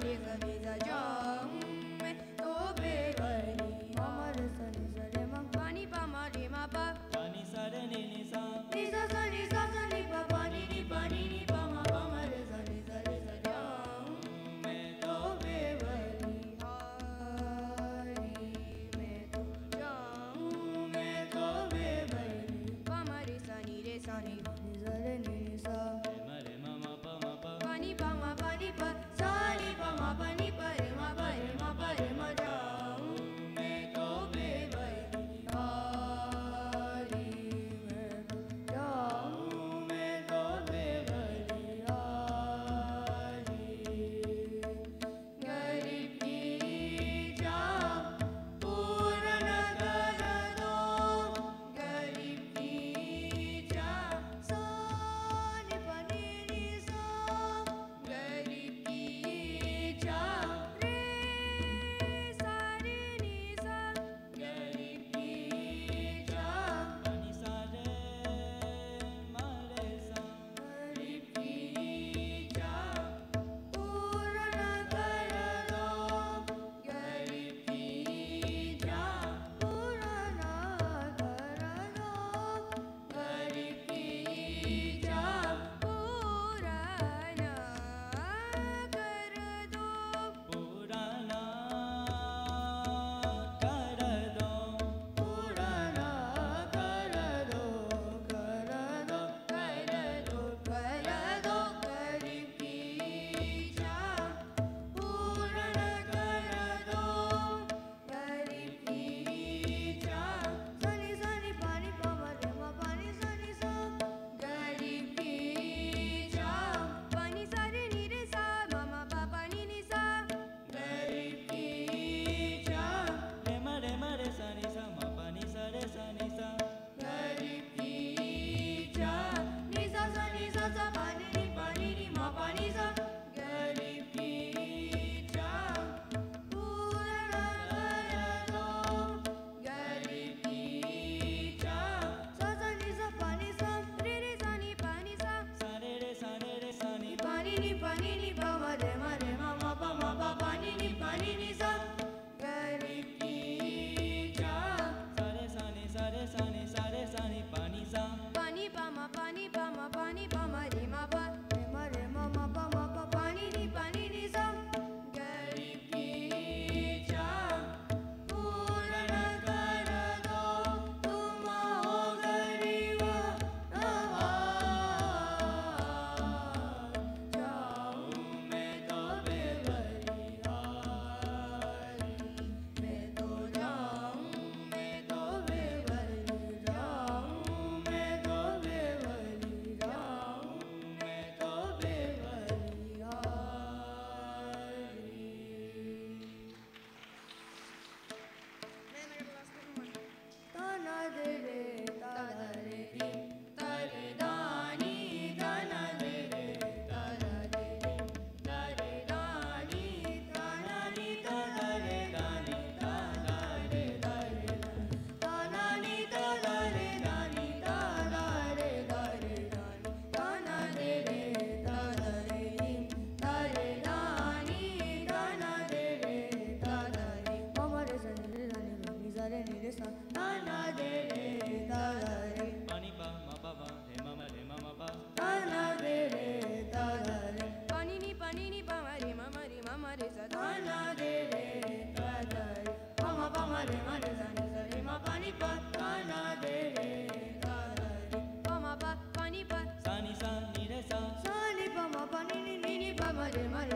re sa pa ni pa ma Rama Rama